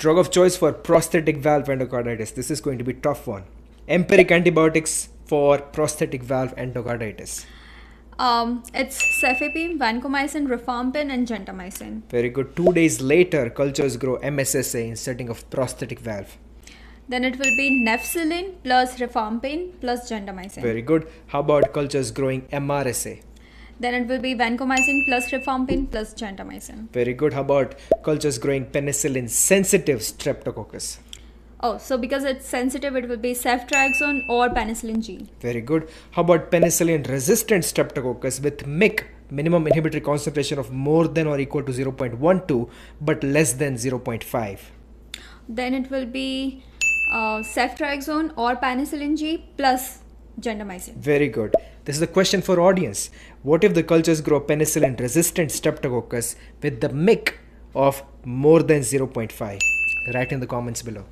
Drug of choice for prosthetic valve endocarditis. This is going to be tough one. Empiric antibiotics for prosthetic valve endocarditis. Um, it's cefepime, vancomycin, rifampin, and gentamicin. Very good. Two days later, cultures grow MSSA in setting of prosthetic valve. Then it will be nafcillin plus rifampin plus gentamicin. Very good. How about cultures growing MRSA? Then it will be vancomycin plus rifampin plus gentamicin. Very good. How about cultures growing penicillin sensitive streptococcus? Oh, so because it's sensitive, it will be ceftriaxone or penicillin G. Very good. How about penicillin resistant streptococcus with MIC minimum inhibitory concentration of more than or equal to 0.12 but less than 0.5? Then it will be uh, ceftriaxone or penicillin G plus Very good. This is a question for audience. What if the cultures grow penicillin resistant streptococcus with the MIC of more than 0.5? Write in the comments below.